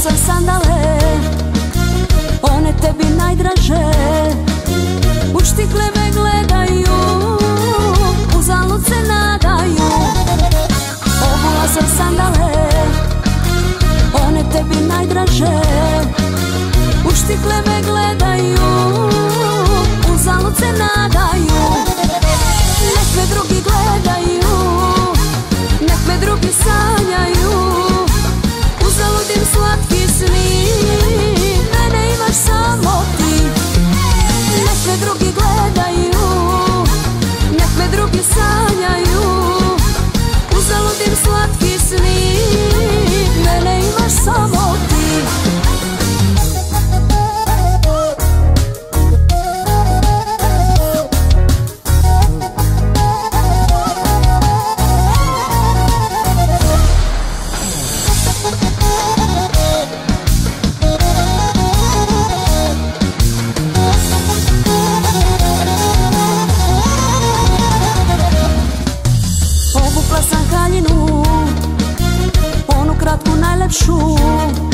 sam sandale One tebi najdraže. U štikle me gledaju U zalud se nadaju. Obula sam sandale One tebi najdraže. U štikle me gledaju U zalud se nadaju. Nek me drugi gledaju Nek me drugi sanjaju. 我。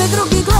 se truqui